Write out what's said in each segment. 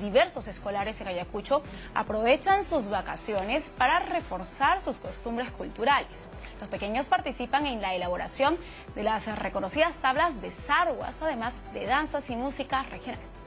Diversos escolares en Ayacucho aprovechan sus vacaciones para reforzar sus costumbres culturales. Los pequeños participan en la elaboración de las reconocidas tablas de saruas, además de danzas y música regional.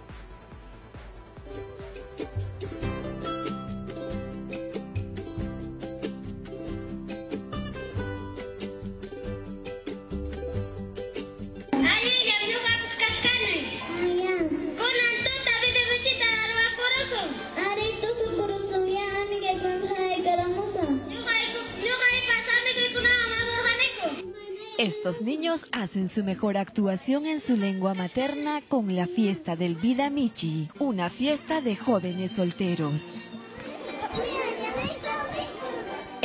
Estos niños hacen su mejor actuación en su lengua materna con la fiesta del Vida Michi, una fiesta de jóvenes solteros.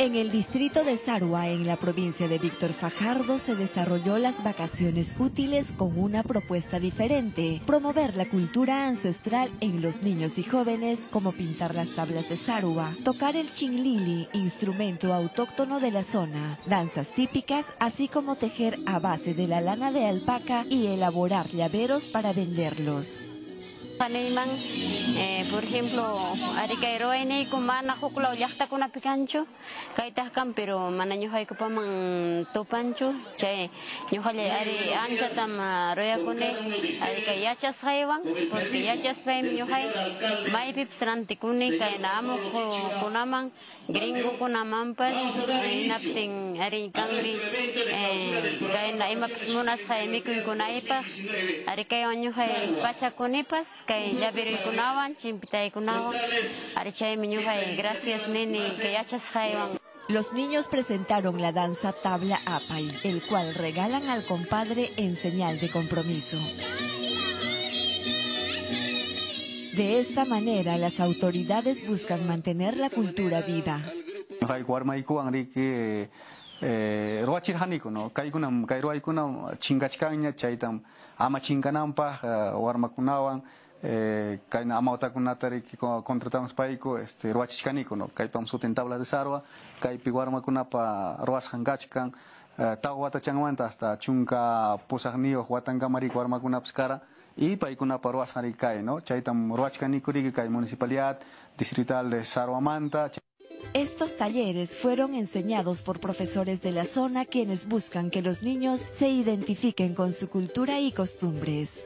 En el distrito de Sarua, en la provincia de Víctor Fajardo, se desarrolló las vacaciones útiles con una propuesta diferente, promover la cultura ancestral en los niños y jóvenes, como pintar las tablas de Sarua, tocar el chinlili, instrumento autóctono de la zona, danzas típicas, así como tejer a base de la lana de alpaca y elaborar llaveros para venderlos. panaymang eh, por ejemplo arikairoene kumana hukla ollaktakunapikanchu kaytahkan pero mana ñuqaykupaman tupanchu chay ñuqalla ari anchatam royakune arikay yachasqaywan porque yachasqaymi ñuqay maypipis rantikuni kayna gringo gringokunamanpas hinaptin ari kanri eh, kay na ari kay hay pacha kay kunawan, chimpitay kunawan, gracias que yachas haywan. Los niños presentaron la danza tabla apay, el cual regalan al compadre en señal de compromiso. De esta manera, las autoridades buscan mantener la cultura viva. Ruachir hanikuno kaykunam kay ruaykunam chinkachkanña chaytam ama chinkananpaq warmakunawan kayna amawtakunatari contratamos payku este ruachishkaniko no? Kaypam sutin tabla de sarwa kaypi warmakunapa ruwasqankachkan tawa watachanmanta hasta chunka pusaqniyuq watankamarika warmakunapas kara y paykunapa ruwasqanrika kay no? Chaytam ruwachkanikurika kay municipalidad distrital de Sarwamanta estos talleres fueron enseñados por profesores de la zona quienes buscan que los niños se identifiquen con su cultura y costumbres.